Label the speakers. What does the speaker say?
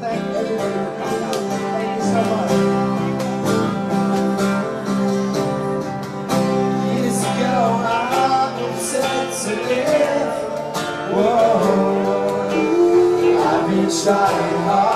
Speaker 1: thank you so much. Years ago, I was to live. Whoa, I've been trying hard.